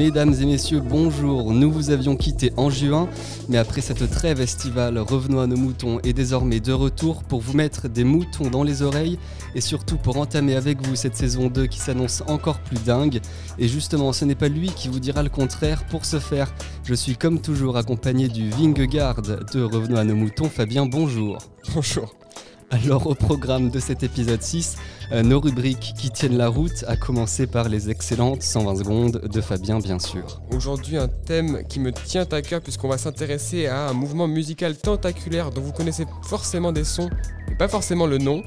Mesdames et messieurs, bonjour. Nous vous avions quitté en juin, mais après cette trêve estivale, revenons à nos moutons et désormais de retour pour vous mettre des moutons dans les oreilles et surtout pour entamer avec vous cette saison 2 qui s'annonce encore plus dingue. Et justement, ce n'est pas lui qui vous dira le contraire. Pour ce faire, je suis comme toujours accompagné du Vingegaard de Revenons à nos moutons. Fabien, bonjour. Bonjour. Alors au programme de cet épisode 6, euh, nos rubriques qui tiennent la route, à commencer par les excellentes 120 secondes de Fabien bien sûr. Aujourd'hui un thème qui me tient à cœur puisqu'on va s'intéresser à un mouvement musical tentaculaire dont vous connaissez forcément des sons, mais pas forcément le nom,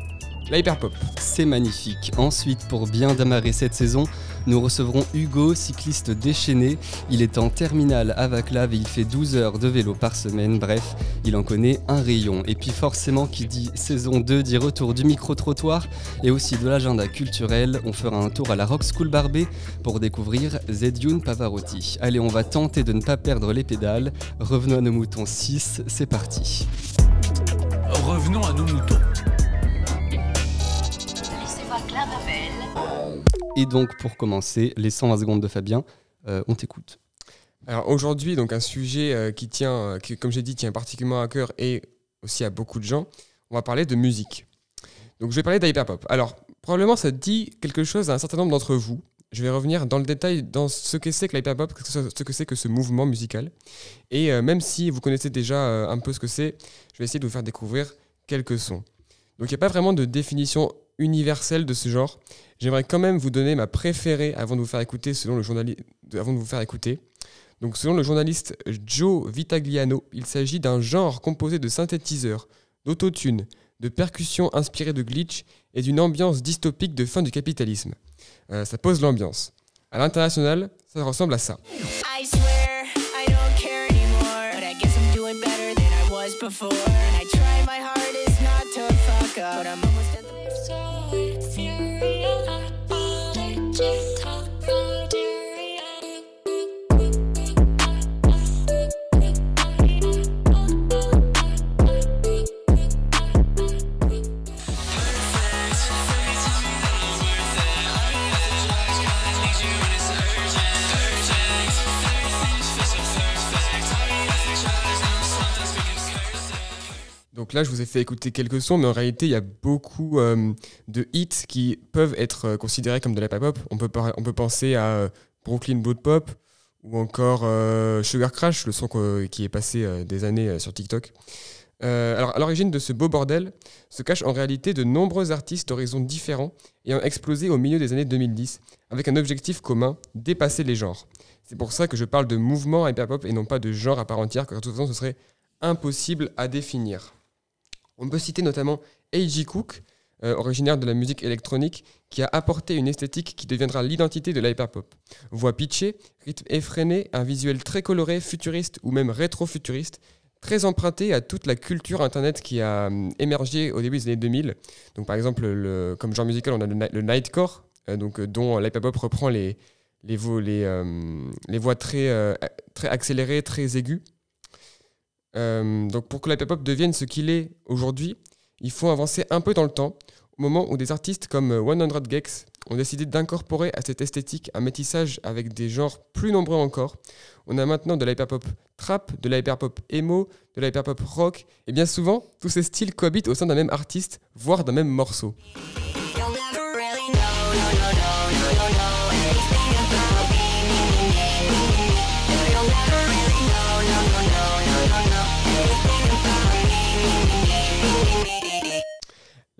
la hyperpop. C'est magnifique. Ensuite, pour bien démarrer cette saison, nous recevrons Hugo, cycliste déchaîné. Il est en terminale à Vaclav et il fait 12 heures de vélo par semaine. Bref, il en connaît un rayon. Et puis forcément, qui dit saison 2 dit retour du micro-trottoir et aussi de l'agenda culturel. On fera un tour à la Rock School Barbet pour découvrir Zedjun Pavarotti. Allez, on va tenter de ne pas perdre les pédales. Revenons à nos moutons 6, c'est parti. Revenons à nos moutons. Et donc, pour commencer, les 120 secondes de Fabien, euh, on t'écoute. Alors aujourd'hui, donc un sujet euh, qui tient, euh, qui, comme j'ai dit, tient particulièrement à cœur et aussi à beaucoup de gens. On va parler de musique. Donc je vais parler d'hyperpop. Alors probablement ça dit quelque chose à un certain nombre d'entre vous. Je vais revenir dans le détail dans ce que c'est que l'hyperpop, ce que c'est que ce mouvement musical. Et même si vous connaissez déjà un peu ce que c'est, je vais essayer de vous faire découvrir quelques sons. Donc il n'y a pas vraiment de définition universelle de ce genre. J'aimerais quand même vous donner ma préférée avant de vous faire écouter, selon le journaliste, avant de vous faire écouter. Donc, selon le journaliste Joe Vitagliano, il s'agit d'un genre composé de synthétiseurs, d'autotune, de percussions inspirées de glitch et d'une ambiance dystopique de fin du capitalisme. Euh, ça pose l'ambiance. À l'international, ça ressemble à ça. so it feels Donc là, je vous ai fait écouter quelques sons, mais en réalité, il y a beaucoup euh, de hits qui peuvent être euh, considérés comme de la pop. On peut, on peut penser à euh, Brooklyn Blood Pop ou encore Sugar Crash, le son qui est passé des années sur TikTok. alors, à l'origine de ce beau bordel se cachent en réalité de nombreux artistes d'horizons différents ayant explosé au milieu des années 2010 avec un objectif commun, dépasser les genres. C'est pour ça que je parle de mouvement hyperpop et non pas de genre à part entière, car de toute façon, ce serait impossible à définir. On peut citer notamment A.J. Cook, euh, originaire de la musique électronique, qui a apporté une esthétique qui deviendra l'identité de l'hyperpop. Voix pitchée, rythme effréné, un visuel très coloré, futuriste ou même rétro-futuriste, très emprunté à toute la culture internet qui a euh, émergé au début des années 2000. Donc par exemple, le, comme genre musical, on a le, nightcore, euh, donc, dont l'hyperpop reprend les, les voix très accélérées, très aiguës. Euh, donc pour que la pop devienne ce qu'il est aujourd'hui, il faut avancer un peu dans le temps, au moment où des artistes comme 100 Gex ont décidé d'incorporer à cette esthétique un métissage avec des genres plus nombreux encore. On a maintenant de l'hyperpop trap, de l'hyperpop emo, de l'hyperpop rock, et bien souvent, tous ces styles cohabitent au sein d'un même artiste, voire d'un même morceau.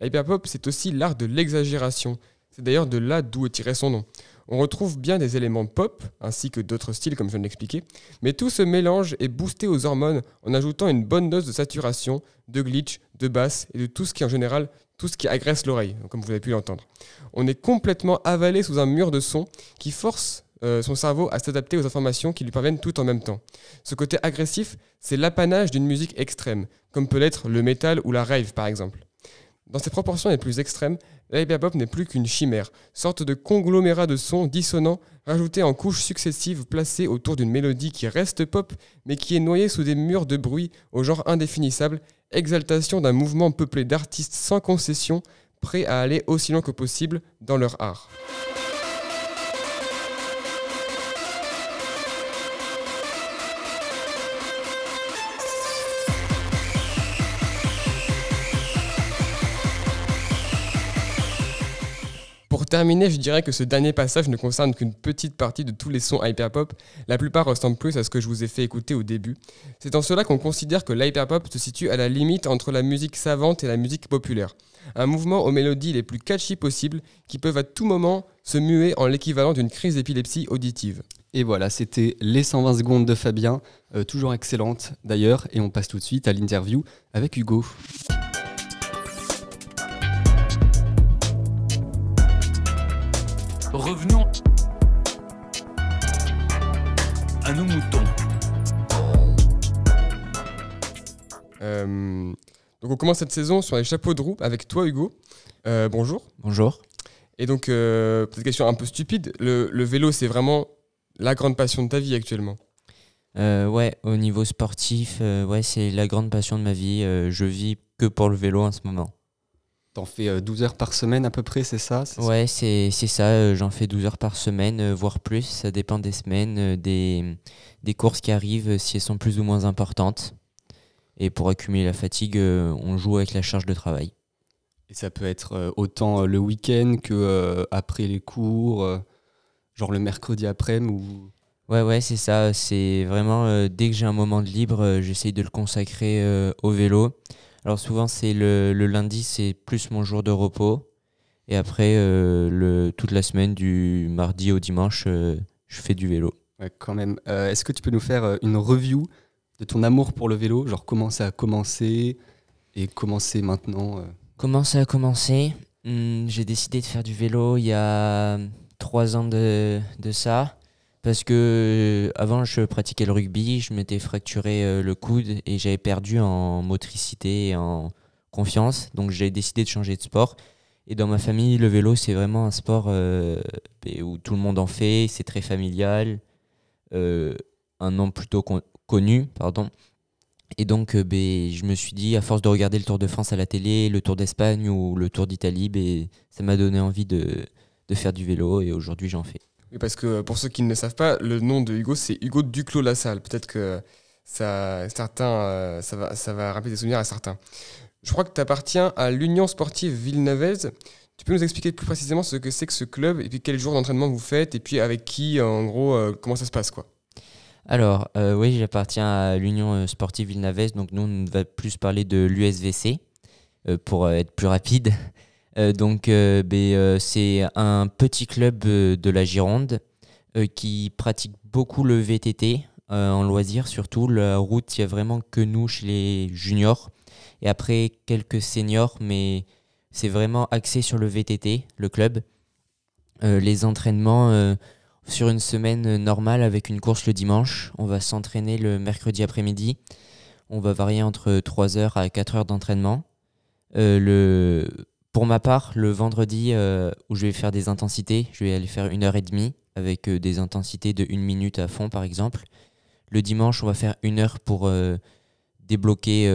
L'hyperpop, c'est aussi l'art de l'exagération. C'est d'ailleurs de là d'où est tiré son nom. On retrouve bien des éléments pop, ainsi que d'autres styles comme je viens de l'expliquer, mais tout se mélange et boosté aux hormones en ajoutant une bonne dose de saturation, de glitch, de basse et de tout ce qui en général, tout ce qui agresse l'oreille, comme vous avez pu l'entendre. On est complètement avalé sous un mur de son qui force euh, son cerveau à s'adapter aux informations qui lui parviennent tout en même temps. Ce côté agressif, c'est l'apanage d'une musique extrême, comme peut l'être le metal ou la rave par exemple. Dans ses proportions les plus extrêmes, l'hyperpop n'est plus qu'une chimère, sorte de conglomérat de sons dissonants rajoutés en couches successives placées autour d'une mélodie qui reste pop mais qui est noyée sous des murs de bruit au genre indéfinissable, exaltation d'un mouvement peuplé d'artistes sans concession, prêts à aller aussi loin que possible dans leur art. Terminer, je dirais que ce dernier passage ne concerne qu'une petite partie de tous les sons hyperpop. La plupart ressemblent plus à ce que je vous ai fait écouter au début. C'est en cela qu'on considère que l'hyperpop se situe à la limite entre la musique savante et la musique populaire. Un mouvement aux mélodies les plus catchy possibles qui peuvent à tout moment se muer en l'équivalent d'une crise d'épilepsie auditive. Et voilà, c'était les 120 secondes de Fabien, euh, toujours excellente d'ailleurs, et on passe tout de suite à l'interview avec Hugo. Revenons à nos moutons. Euh, donc on commence cette saison sur les chapeaux de roue avec toi Hugo. Euh, bonjour. Bonjour. Et donc, euh, petite question un peu stupide, le, le vélo c'est vraiment la grande passion de ta vie actuellement? Euh, ouais, au niveau sportif, euh, ouais, c'est la grande passion de ma vie. Euh, je vis que pour le vélo en ce moment. T'en fais euh, 12 heures par semaine à peu près, c'est ça Ouais, c'est ça. euh, J'en fais 12 heures par semaine, euh, voire plus. Ça dépend des semaines, euh, des, des courses qui arrivent, euh, si elles sont plus ou moins importantes. Et pour accumuler la fatigue, euh, on joue avec la charge de travail. Et ça peut être euh, autant euh, le week-end que euh, après les cours, euh, genre le mercredi après-midi ou... Ouais, ouais, c'est ça. C'est vraiment euh, dès que j'ai un moment de libre, euh, j'essaye de le consacrer euh, au vélo. Alors souvent, c'est le, le lundi, c'est plus mon jour de repos. Et après, euh, le, toute la semaine, du mardi au dimanche, euh, je fais du vélo. Ouais, quand même. Euh, Est-ce que tu peux nous faire une review de ton amour pour le vélo? Genre comment ça a commencé et comment c'est maintenant Comment ça a commencé? Hmm, J'ai décidé de faire du vélo il y a trois ans de, de ça. Parce que euh, avant, je pratiquais le rugby, je m'étais fracturé euh, le coude et j'avais perdu en motricité et en confiance. Donc j'ai décidé de changer de sport. Et dans ma famille, le vélo, c'est vraiment un sport euh, où tout le monde en fait, c'est très familial, un nom plutôt con- connu, pardon. Et donc, ben, je me suis dit, à force de regarder le Tour de France à la télé, le Tour d'Espagne ou le Tour d'Italie, ben, ça m'a donné envie de faire du vélo et aujourd'hui j'en fais. Parce que pour ceux qui ne le savent pas, le nom de Hugo, c'est Hugo Duclos-Lassalle. Peut-être que ça, certains, euh, ça, va, rappeler des souvenirs à certains. Je crois que tu appartiens à l'Union sportive villeneuvaise. Tu peux nous expliquer plus précisément ce que c'est que ce club et puis quel jour d'entraînement vous faites et puis avec qui, en gros, euh, comment ça se passe quoi? Alors, euh, oui, j'appartiens à l'Union euh, Sportive Villeneuve, donc nous, on va plus parler de l'USVC euh, pour euh, être plus rapide. Euh, donc, euh, ben, euh, c'est un petit club de la Gironde qui pratique beaucoup le VTT en loisir, surtout. La route, il n'y a vraiment que nous chez les juniors et après quelques seniors, mais c'est vraiment axé sur le VTT, le club. Les entraînements. sur une semaine normale avec une course le dimanche. On va s'entraîner le mercredi après-midi. On va varier entre 3 heures à 4 heures d'entraînement. Pour ma part, le vendredi euh, où je vais faire des intensités, je vais aller faire une heure et demie avec euh, des intensités de une minute à fond par exemple. Le dimanche, on va faire une heure pour euh, débloquer,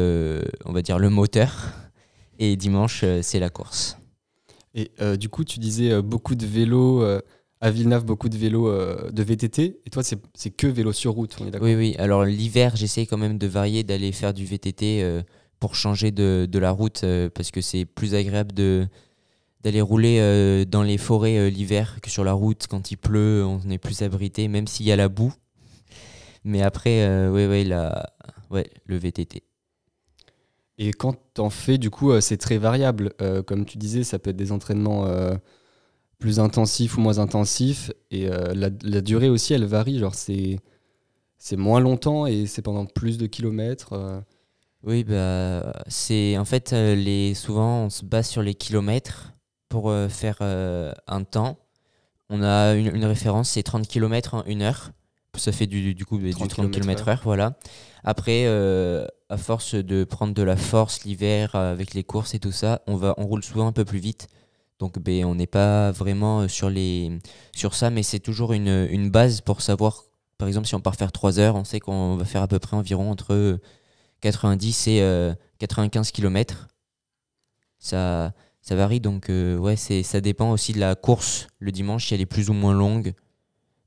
on va dire, le moteur. Et dimanche, c'est la course. Et du coup, tu disais beaucoup de vélos à Villeneuve, beaucoup de vélos de VTT. Et toi, c'est que vélo sur route, on est d'accord? Oui, oui. Alors l'hiver, j'essaye quand même de varier, d'aller faire du VTT pour changer de, de la route euh, parce que c'est plus agréable de d'aller rouler euh, dans les forêts euh, l'hiver que sur la route quand il pleut, on est plus abrité, même s'il y a la boue. Mais après, ouais, ouais, la, ouais, le VTT. Et quand t'en fais, du coup, c'est très variable. Comme tu disais, ça peut être des entraînements plus intensifs ou moins intensifs. Et la, la durée aussi, elle varie. Genre, c'est c'est moins longtemps et c'est pendant plus de kilomètres. Oui, bah, c'est en fait euh, les souvent on se base sur les kilomètres pour euh, faire euh, un temps. On a une, une référence, c'est 30 km en une heure. Ça fait du, du coup du 30 30 km heure, voilà. Après, à force de prendre de la force l'hiver avec les courses et tout ça, on va on roule souvent un peu plus vite. Donc ben, on n'est pas vraiment sur, les, sur ça, mais c'est toujours une, une base pour savoir, par exemple, si on part faire 3 heures, on sait qu'on va faire à peu près environ entre 90 et euh, 95 km. Ça, ça varie, donc euh, ouais, c'est, ça dépend aussi de la course. Le dimanche, si elle est plus ou moins longue.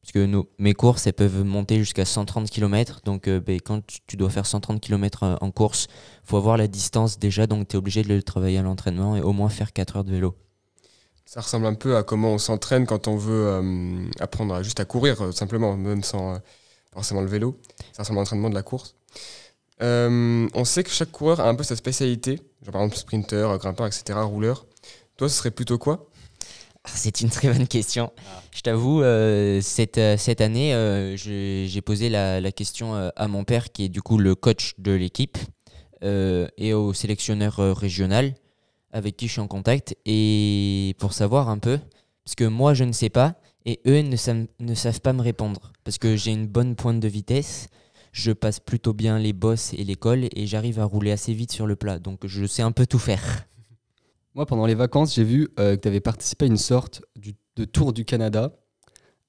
Parce que nos, mes courses, elles peuvent monter jusqu'à 130 km. Donc euh, ben, quand tu, dois faire 130 km en, course, faut avoir la distance déjà. Donc tu es obligé de le travailler à l'entraînement et au moins faire 4 heures de vélo. Ça ressemble un peu à comment on s'entraîne quand on veut euh, apprendre juste à courir, euh, simplement, même sans euh, forcément le vélo. Ça ressemble à l'entraînement de la course. Euh, on sait que chaque coureur a un peu sa spécialité, genre par exemple sprinter, grimpeur, etc., rouleur. Toi, ce serait plutôt quoi? Ah, C'est une très bonne question. Je t'avoue, euh, cette, euh, cette année, euh, j'ai posé la, la question à mon père, qui est du coup le coach de l'équipe, euh, et au sélectionneur régional, avec qui je suis en contact, et pour savoir un peu, parce que moi je ne sais pas, et eux ne savent pas me répondre, parce que j'ai une bonne pointe de vitesse, je passe plutôt bien les bosses et l'école, et j'arrive à rouler assez vite sur le plat, donc je sais un peu tout faire. Moi, pendant les vacances, j'ai vu euh, que tu avais participé à une sorte du- de Tour du Canada,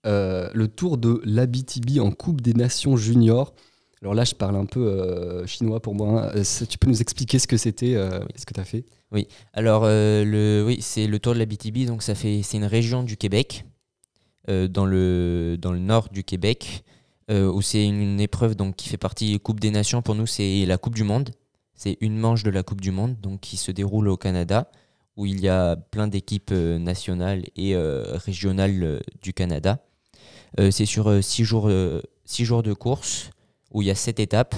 euh, le Tour de l'Abitibi en Coupe des Nations Junior. Alors là, je parle un peu euh, chinois pour moi. hein. Tu peux nous expliquer ce que c'était, euh, ce que tu as fait Alors, euh, le, oui, c'est le Tour de la BTB, donc ça fait, c'est une région du Québec, dans, le, dans le nord du Québec, où c'est une, épreuve donc, qui fait partie Coupe des Nations. Pour nous, c'est la Coupe du Monde. C'est une manche de la Coupe du Monde, donc qui se déroule au Canada, où il y a plein d'équipes euh, nationales et euh, régionales euh, du Canada. Euh, c'est sur euh, six, jours, euh, six jours de course, où il y a sept étapes,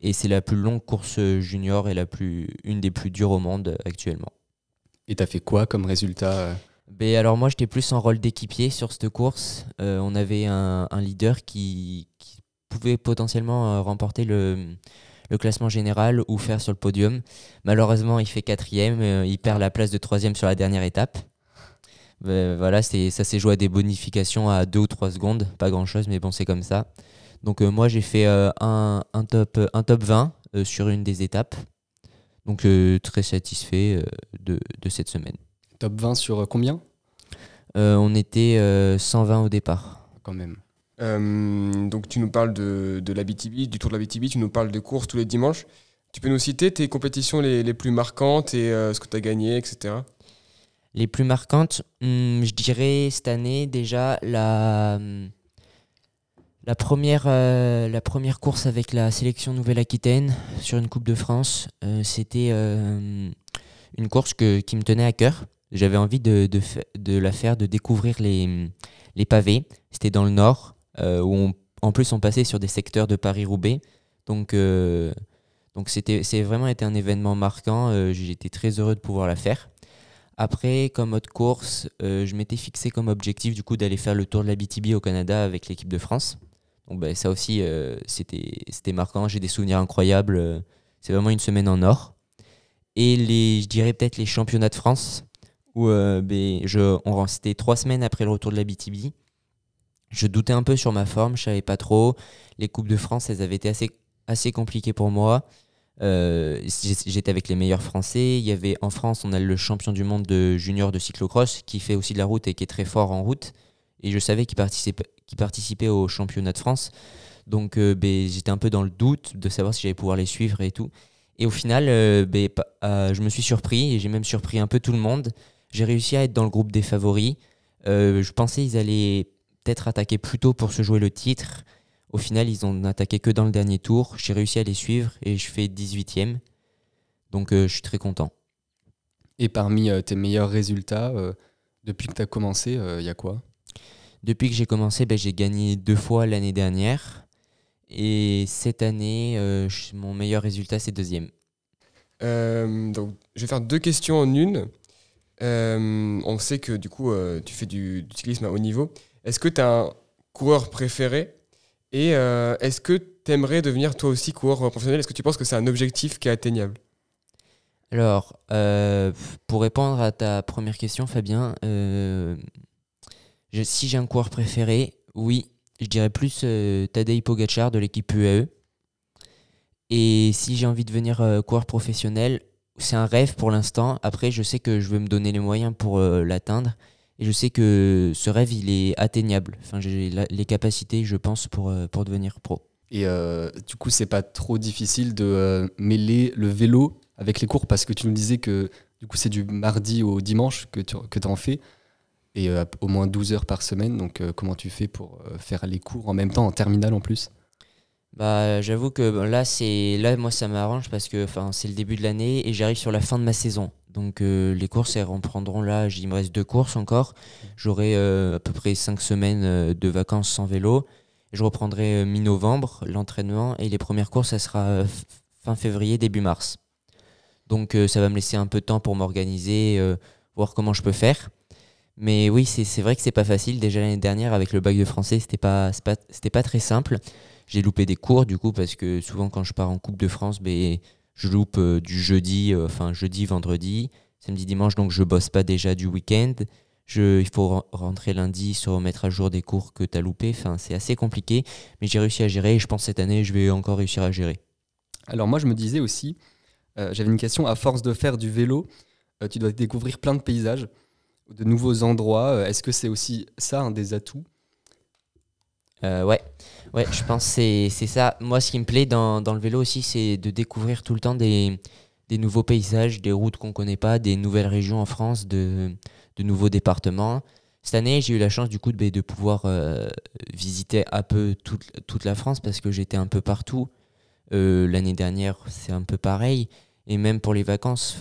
et c'est la plus longue course euh, junior et la plus, une des plus dures au monde euh, actuellement. Et tu as fait quoi comme résultat euh? Ben alors moi j'étais plus en rôle d'équipier sur cette course. Euh, on avait un, leader qui, pouvait potentiellement euh, remporter le, classement général ou faire sur le podium. Malheureusement il fait quatrième, euh, il perd la place de troisième sur la dernière étape. Ben, voilà, ça s'est joué à des bonifications à 2 ou 3 secondes, pas grand chose mais bon c'est comme ça. Donc moi j'ai fait un, top, un top 20 euh, sur une des étapes. Donc très satisfait de cette semaine. Top 20 sur euh, combien? Euh, on était euh, 120 au départ. Quand même. Euh, Donc tu nous parles de, de l'Abitibi, du Tour de l'Abitibi, tu nous parles de courses tous les dimanches. Tu peux nous citer tes compétitions les, les plus marquantes et euh, ce que tu as gagné, etc. Les plus marquantes, hmm, je dirais cette année déjà la, hmm, la, première, euh, la première course avec la sélection Nouvelle-Aquitaine sur une Coupe de France. Euh, C'était euh, une course que, qui me tenait à cœur. J'avais envie de, de, la faire, de découvrir les, les pavés. C'était dans le nord, euh, où en plus on passait sur des secteurs de Paris-Roubaix. Donc, euh, donc c'était, c'est vraiment été un événement marquant. Euh, J'étais très heureux de pouvoir la faire. Après, comme autre course, je m'étais fixé comme objectif du coup d'aller faire le tour de la BTB au Canada avec l'équipe de France. Donc ben, ça aussi, c'était c'était marquant. J'ai des souvenirs incroyables. C'est vraiment une semaine en or. Et les, je dirais peut-être les championnats de France, où euh, ben, on, c'était trois semaines après le retour de la BTB. Je doutais un peu sur ma forme, je savais pas trop. Les Coupes de France, elles avaient été assez, assez compliquées pour moi. Euh, J'étais avec les meilleurs Français. Il y avait en France, on a le champion du monde de junior de cyclocross qui fait aussi de la route et qui est très fort en route. Et je savais qu'il participait, participait au championnat de France. Donc euh, ben, j'étais un peu dans le doute de savoir si j'allais pouvoir les suivre et tout. Et au final, ben, je me suis surpris et j'ai même surpris un peu tout le monde. J'ai réussi à être dans le groupe des favoris. Euh, je pensais qu'ils allaient peut-être attaquer plus tôt pour se jouer le titre. Au final, ils ont attaqué que dans le dernier tour. J'ai réussi à les suivre et je fais 18ème. Donc euh, je suis très content. Et parmi euh, tes meilleurs résultats, euh, depuis que tu as commencé, il y a quoi? Depuis que j'ai commencé, ben, j'ai gagné deux fois l'année dernière. Et cette année, euh, mon meilleur résultat, c'est deuxième. Euh, donc, je vais faire deux questions en une. Euh, on sait que du coup, euh, tu fais du, cyclisme à haut niveau. Est-ce que tu as un coureur préféré? Et euh, est-ce que tu aimerais devenir toi aussi coureur professionnel? Est-ce que tu penses que c'est un objectif qui est atteignable? Alors, pour répondre à ta première question, Fabien, si j'ai un coureur préféré, oui, je dirais plus euh, Tadej Pogacar de l'équipe UAE. Et si j'ai envie de devenir coureur professionnel, c'est un rêve pour l'instant. Après, je sais que je veux me donner les moyens pour euh, l'atteindre. Et je sais que ce rêve, il est atteignable. Enfin, j'ai les capacités, je pense, pour, euh, devenir pro. Et euh, du coup, c'est pas trop difficile de mêler le vélo avec les cours parce que tu nous disais que du coup, c'est du mardi au dimanche que tu que en fais et au moins 12 heures par semaine. Donc, comment tu fais pour faire les cours en même temps, en terminale en plus? Bah, j'avoue que là, c'est là, moi, ça m'arrange parce que, c'est le début de l'année et j'arrive sur la fin de ma saison. Donc, euh, les courses, elles reprendront là. Il me reste deux courses encore. J'aurai euh, à peu près cinq semaines euh, de vacances sans vélo. Je reprendrai euh, mi-novembre l'entraînement et les premières courses, ça sera euh, fin février, début mars. Donc, euh, ça va me laisser un peu de temps pour m'organiser, euh, voir comment je peux faire. Mais oui, c'est vrai que c'est pas facile. Déjà l'année dernière, avec le bac de français, c'était pas, pas très simple. J'ai loupé des cours du coup parce que souvent quand je pars en Coupe de France, ben, je loupe euh, du jeudi, euh, enfin jeudi, vendredi, samedi, dimanche, donc je bosse pas déjà du week-end. Il faut ren- rentrer lundi, se remettre à jour des cours que tu as loupés. Enfin, c'est assez compliqué, mais j'ai réussi à gérer et je pense cette année, je vais encore réussir à gérer. Alors moi je me disais aussi, euh, j'avais une question, à force de faire du vélo, tu dois découvrir plein de paysages, de nouveaux endroits. Est-ce que c'est aussi ça un des atouts Euh, ouais, ouais, je pense que c'est ça. Moi, ce qui me plaît dans, dans le vélo aussi, c'est de découvrir tout le temps des, des nouveaux paysages, des routes qu'on connaît pas, des nouvelles régions en France, de, de nouveaux départements. Cette année, j'ai eu la chance du coup de, de pouvoir euh, visiter un peu toute, toute la France parce que j'étais un peu partout. Euh, L'année dernière, c'est un peu pareil. Et même pour les vacances,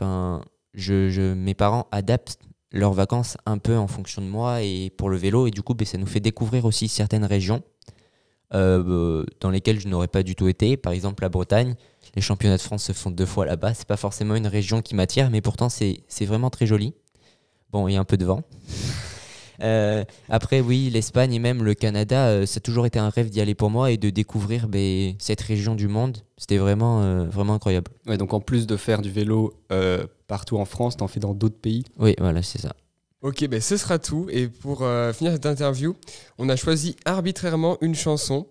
je, je, mes parents adaptent leurs vacances un peu en fonction de moi et pour le vélo. Et du coup, ben, ça nous fait découvrir aussi certaines régions euh, dans lesquelles je n'aurais pas du tout été. Par exemple, la Bretagne. Les championnats de France se font deux fois là-bas. C'est pas forcément une région qui m'attire, mais pourtant, c'est vraiment très joli. Bon, il y a un peu de vent. Euh, après, oui, l'Espagne et même le Canada, euh, ça a toujours été un rêve d'y aller pour moi et de découvrir ben, cette région du monde. C'était vraiment, euh, vraiment incroyable. Ouais, donc en plus de faire du vélo euh, partout en France, t'en fais dans d'autres pays. Oui, voilà, c'est ça. Ok, ben ce sera tout. Et pour euh, finir cette interview, on a choisi arbitrairement une chanson.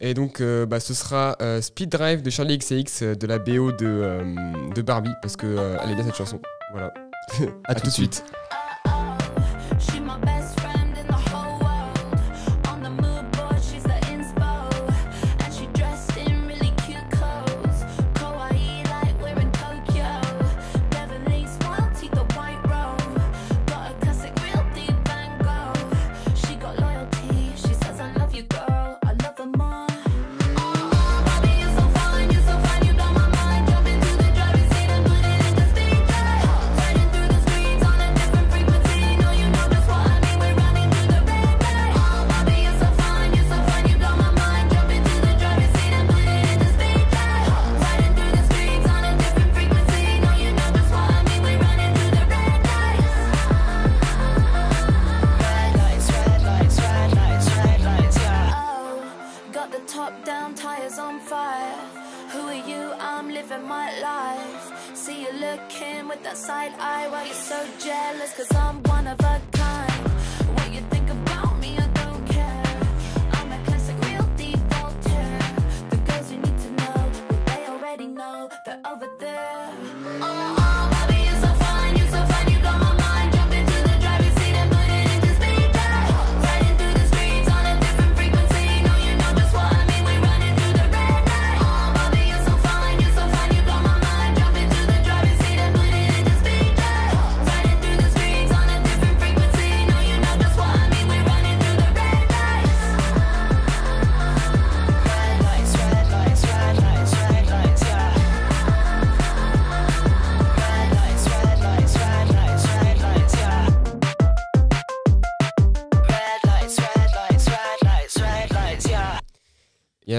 Et donc, euh, bah, ce sera euh, Speed Drive de Charlie XCX de la BO de, de Barbie, parce que euh, elle est bien cette chanson. Voilà. À tout de suite.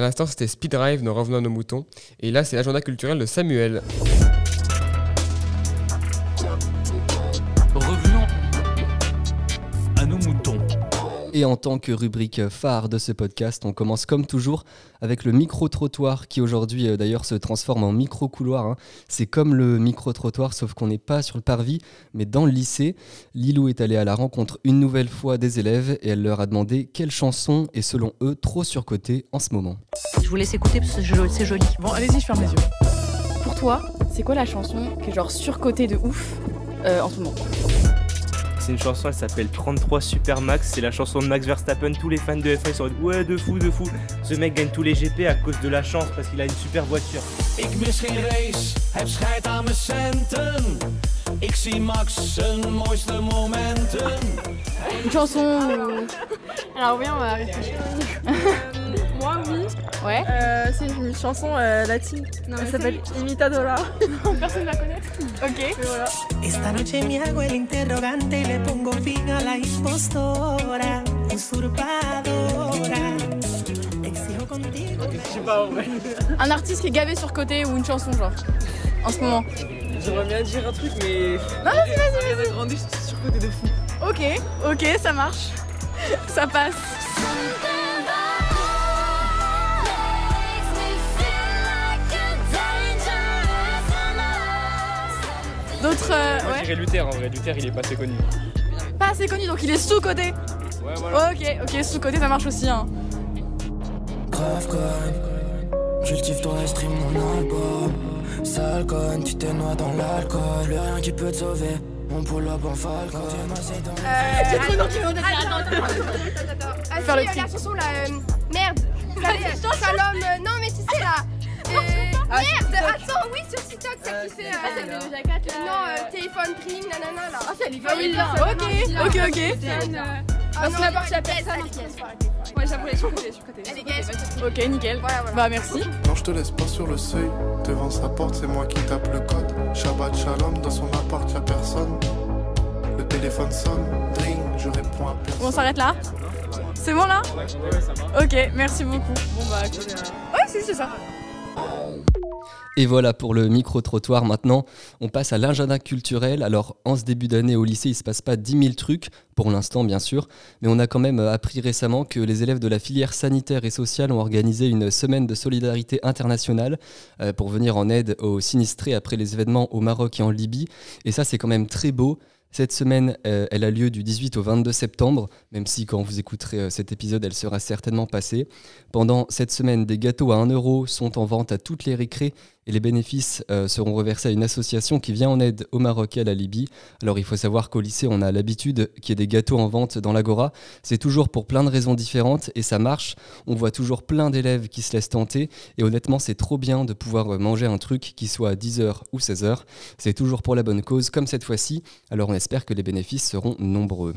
L'instant, c'était Speed Drive, nous revenons à nos moutons. Et là, c'est l'agenda culturel de Samuel. Et en tant que rubrique phare de ce podcast, on commence comme toujours avec le micro-trottoir qui aujourd'hui euh, d'ailleurs se transforme en micro-couloir. hein. C'est comme le micro-trottoir sauf qu'on n'est pas sur le parvis mais dans le lycée. Lilou est allée à la rencontre une nouvelle fois des élèves et elle leur a demandé quelle chanson est selon eux trop surcotée en ce moment. Je vous laisse écouter parce que c'est joli- c'est joli. Bon, allez-y, je ferme les yeux. Pour toi, c'est quoi la chanson qui est genre surcotée de ouf euh, en ce moment? C'est une chanson, elle s'appelle 33 Super Max. C'est la chanson de Max Verstappen. Tous les fans de F1 sont ouais, de fou, de fou. Ce mec gagne tous les GP à cause de la chance parce qu'il a une super voiture. Ik zie Max zijn mooiste momenten. Une chanson. Alors oui, on va réfléchir. Moi, oui. Ouais. Euh, c'est une chanson euh, latine. Elle s'appelle Imitadora. Personne ne la connaît. Ok. Et voilà. Esta noche me hago el interrogante y le pongo fin a la impostora, usurpadora. Exijo contigo. Je sais pas en vrai. Un artiste qui est gavé sur côté ou une chanson, genre, en ce moment. J'aimerais bien dire un truc, mais. Non, vas-y, vas-y, vas-y. grandi sur côté de fou. Ok, ok, ça marche. Ça passe. D'autres. euh, Moi, je ouais. Luther en vrai. Luther, il est pas assez connu. Pas assez connu, donc il est sous-côté. Ouais, voilà. Ok, ok, sous-côté, ça marche aussi. Hein. Grave cultive ton stream mon album. Sale conne, tu t'es noie dans l'alcool. Le rien qui peut te sauver. Mon pull-up en falcon. J'ai trop non qui Attends, attends, attends, attends, attends. Ah, Faire le si, euh, prix. la chanson là, euh, merde. Allez, Shalom, euh, non mais tu sais là. Euh, merde, attends, oui, sur TikTok, ça qui fait. euh, Non, euh, téléphone prime, nanana là. Ah, c'est Ah oui, ok, ok, ok. Ah la à personne. Ouais, j'avoue. Ok, nickel. Bah, merci. Non, je te laisse pas sur le seuil. Devant sa porte, c'est moi qui tape le code. Shabbat shalom, dans son appart, y'a personne. Le téléphone sonne, dring, je réponds à personne. On s'arrête là C'est bon là Ok, merci beaucoup. Bon bah, euh, Ouais, c'est juste ça. Et voilà pour le micro-trottoir. Maintenant, on passe à l'agenda culturel. Alors, en ce début d'année au lycée, il ne se passe pas 10 000 trucs, pour l'instant, bien sûr. Mais on a quand même appris récemment que les élèves de la filière sanitaire et sociale ont organisé une semaine de solidarité internationale euh, pour venir en aide aux sinistrés après les événements au Maroc et en Libye. Et ça, c'est quand même très beau. Cette semaine, euh, elle a lieu du 18 au 22 septembre, même si quand vous écouterez euh, cet épisode, elle sera certainement passée. Pendant cette semaine, des gâteaux à 1 euro sont en vente à toutes les récrés les bénéfices euh, seront reversés à une association qui vient en aide au Maroc et à la Libye. Alors il faut savoir qu'au lycée, on a l'habitude qu'il y ait des gâteaux en vente dans l'Agora. C'est toujours pour plein de raisons différentes et ça marche. On voit toujours plein d'élèves qui se laissent tenter et honnêtement, c'est trop bien de pouvoir manger un truc qui soit à 10h ou 16h. C'est toujours pour la bonne cause comme cette fois-ci. Alors on espère que les bénéfices seront nombreux.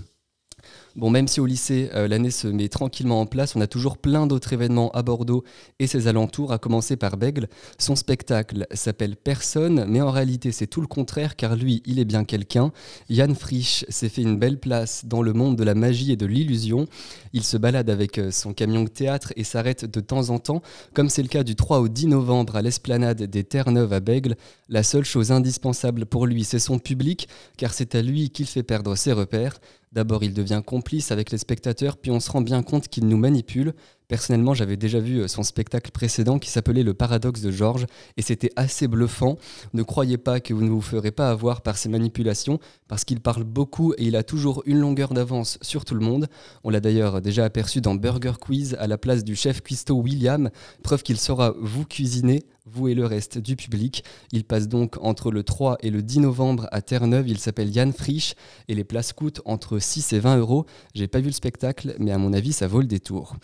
Bon, même si au lycée, euh, l'année se met tranquillement en place, on a toujours plein d'autres événements à Bordeaux et ses alentours, à commencer par Bègle. Son spectacle s'appelle Personne, mais en réalité, c'est tout le contraire, car lui, il est bien quelqu'un. Yann Frisch s'est fait une belle place dans le monde de la magie et de l'illusion. Il se balade avec euh, son camion de théâtre et s'arrête de temps en temps, comme c'est le cas du 3 au 10 novembre à l'esplanade des Terre-Neuve à Bègle. La seule chose indispensable pour lui, c'est son public, car c'est à lui qu'il fait perdre ses repères. D'abord, il devient complice avec les spectateurs, puis on se rend bien compte qu'il nous manipule. Personnellement, j'avais déjà vu euh, son spectacle précédent qui s'appelait Le paradoxe de Georges, et c'était assez bluffant. Ne croyez pas que vous ne vous ferez pas avoir par ses manipulations, parce qu'il parle beaucoup et il a toujours une longueur d'avance sur tout le monde. On l'a d'ailleurs déjà aperçu dans Burger Quiz à la place du chef cuistot William, preuve qu'il saura vous cuisiner vous et le reste du public. Il passe donc entre le 3 et le 10 novembre à Terre-Neuve. Il s'appelle Yann Frisch et les places coûtent entre 6 et 20 euros. J'ai pas vu le spectacle, mais à mon avis, ça vaut le détour.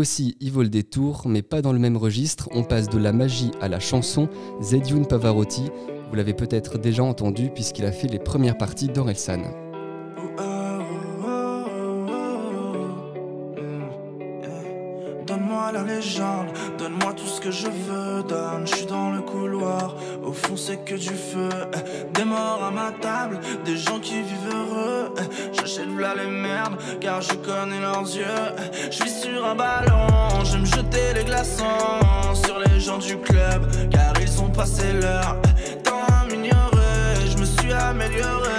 Aussi, il vaut le détour, mais pas dans le même registre. On passe de la magie à la chanson. Zedioun Pavarotti, vous l'avez peut-être déjà entendu puisqu'il a fait les premières parties d'Orelsan. Je veux, donne. Je suis dans le couloir, au fond c'est que du feu. Eh, Des morts à ma table, des gens qui vivent heureux. Eh, J'achète là les merdes, car je connais leurs yeux. Eh, Je vis sur un ballon, je me jeter les glaçons sur les gens du club, car ils ont passé l'heure. Tant m'ignorer, je me suis amélioré.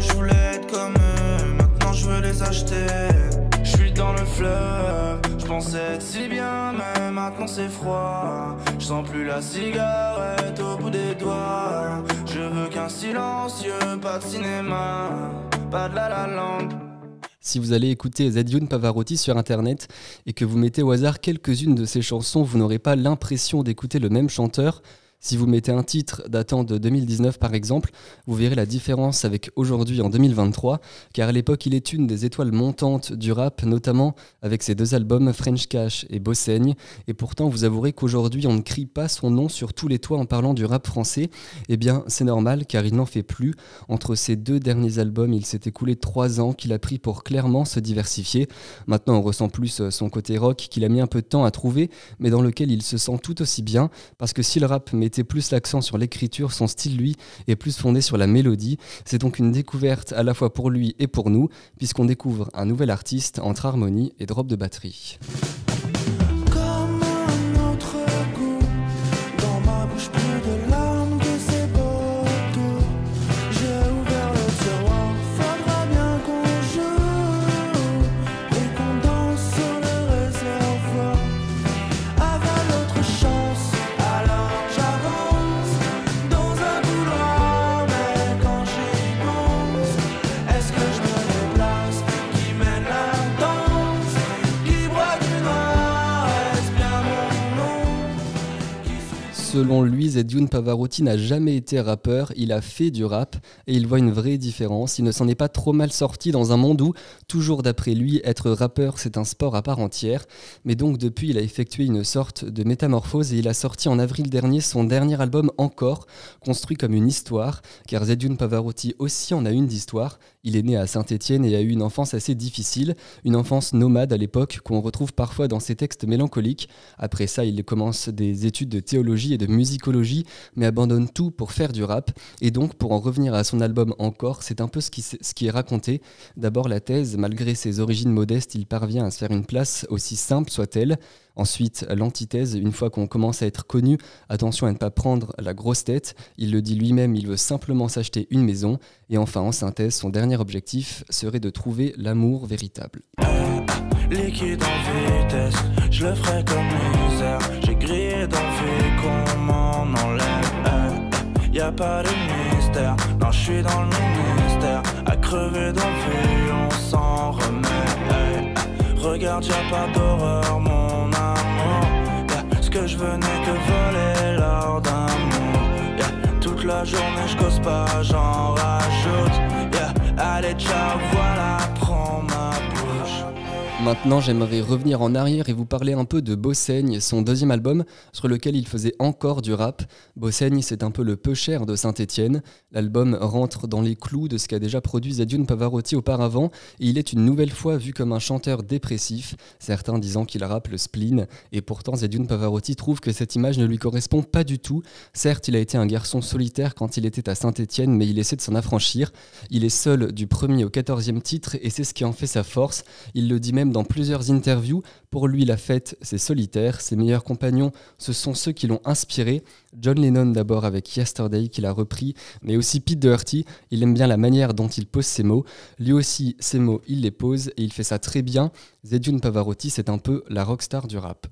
Je voulais être comme eux, maintenant je veux les acheter. Je suis dans le fleuve, je pensais être si bien, Je sens plus la cigarette au bout des doigts. Je veux qu'un silencieux, pas cinéma. Si vous allez écouter Zedioun Pavarotti sur internet et que vous mettez au hasard quelques-unes de ses chansons, vous n'aurez pas l'impression d'écouter le même chanteur. Si vous mettez un titre datant de 2019 par exemple, vous verrez la différence avec aujourd'hui en 2023, car à l'époque il est une des étoiles montantes du rap, notamment avec ses deux albums French Cash et Bossaigne, et pourtant vous avouerez qu'aujourd'hui on ne crie pas son nom sur tous les toits en parlant du rap français. Eh bien c'est normal car il n'en fait plus. Entre ses deux derniers albums, il s'est écoulé trois ans qu'il a pris pour clairement se diversifier. Maintenant on ressent plus son côté rock qu'il a mis un peu de temps à trouver, mais dans lequel il se sent tout aussi bien, parce que si le rap plus l'accent sur l'écriture, son style, lui, est plus fondé sur la mélodie. C'est donc une découverte à la fois pour lui et pour nous, puisqu'on découvre un nouvel artiste entre harmonie et drop de batterie. Selon lui, Zedune Pavarotti n'a jamais été rappeur, il a fait du rap et il voit une vraie différence. Il ne s'en est pas trop mal sorti dans un monde où, toujours d'après lui, être rappeur c'est un sport à part entière. Mais donc depuis, il a effectué une sorte de métamorphose et il a sorti en avril dernier son dernier album Encore, construit comme une histoire, car Zedune Pavarotti aussi en a une d'histoire. Il est né à Saint-Étienne et a eu une enfance assez difficile, une enfance nomade à l'époque qu'on retrouve parfois dans ses textes mélancoliques. Après ça, il commence des études de théologie et de musicologie, mais abandonne tout pour faire du rap. Et donc, pour en revenir à son album Encore, c'est un peu ce qui, ce qui est raconté. D'abord la thèse, malgré ses origines modestes, il parvient à se faire une place, aussi simple soit-elle. Ensuite, l'antithèse, une fois qu'on commence à être connu, attention à ne pas prendre la grosse tête. Il le dit lui-même, il veut simplement s'acheter une maison. Et enfin, en synthèse, son dernier objectif serait de trouver l'amour véritable. Liquide en vitesse, je le ferai comme. J'ai grillé qu'on m'en enlève. pas de mystère, non, je suis dans le ministère. À crever d'envie, on s'en remet. Regarde, pas d'horreur, mon. Ce que voler l'or d'amour. Yeah, Toute la journée, je cause pas, j'en Maintenant, j'aimerais revenir en arrière et vous parler un peu de Bossaigne, son deuxième album, sur lequel il faisait encore du rap. Bossaigne, c'est un peu le peu cher de Saint-Étienne. L'album rentre dans les clous de ce qu'a déjà produit Zedune Pavarotti auparavant, et il est une nouvelle fois vu comme un chanteur dépressif, certains disant qu'il rappe le spleen, et pourtant Zedune Pavarotti trouve que cette image ne lui correspond pas du tout. Certes, il a été un garçon solitaire quand il était à Saint-Étienne, mais il essaie de s'en affranchir. Il est seul du premier au quatorzième titre, et c'est ce qui en fait sa force. Il le dit même dans plusieurs interviews. Pour lui, la fête, c'est solitaire. Ses meilleurs compagnons, ce sont ceux qui l'ont inspiré. John Lennon d'abord avec Yesterday qu'il a repris, mais aussi Pete Doherty. Il aime bien la manière dont il pose ses mots. Lui aussi, ses mots, il les pose et il fait ça très bien. Zedune Pavarotti, c'est un peu la rockstar du rap.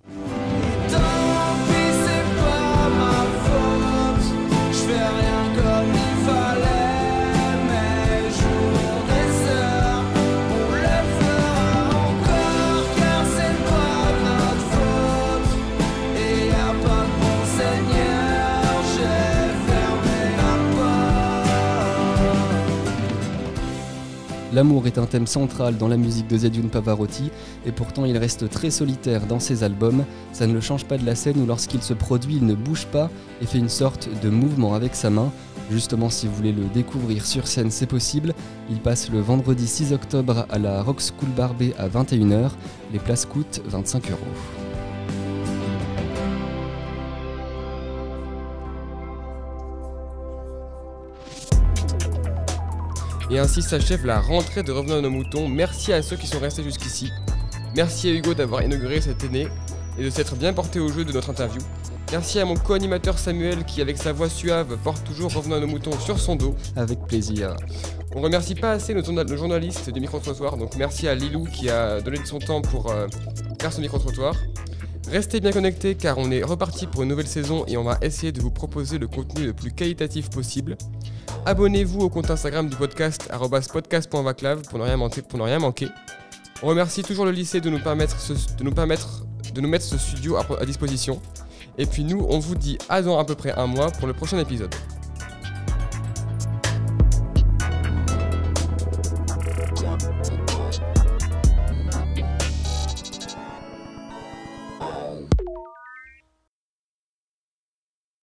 L'amour est un thème central dans la musique de Zedune Pavarotti, et pourtant il reste très solitaire dans ses albums. Ça ne le change pas de la scène où lorsqu'il se produit, il ne bouge pas et fait une sorte de mouvement avec sa main. Justement, si vous voulez le découvrir sur scène, c'est possible. Il passe le vendredi 6 octobre à la Rock School Barbet à 21h. Les places coûtent 25 euros. Et ainsi s'achève la rentrée de Revenons à nos moutons. Merci à ceux qui sont restés jusqu'ici. Merci à Hugo d'avoir inauguré cette année et de s'être bien porté au jeu de notre interview. Merci à mon co-animateur Samuel qui, avec sa voix suave, porte toujours Revenons à nos moutons sur son dos. Avec plaisir. On remercie pas assez nos journalistes du micro-trottoir, donc merci à Lilou qui a donné de son temps pour euh, faire ce micro-trottoir. Restez bien connectés car on est reparti pour une nouvelle saison et on va essayer de vous proposer le contenu le plus qualitatif possible. Abonnez-vous au compte Instagram du podcast arobase podcast.vaclav pour ne rien manquer. Pour ne rien manquer. On remercie toujours le lycée de nous permettre, de nous, mettre ce studio à disposition. Et puis nous, on vous dit à dans à peu près un mois pour le prochain épisode.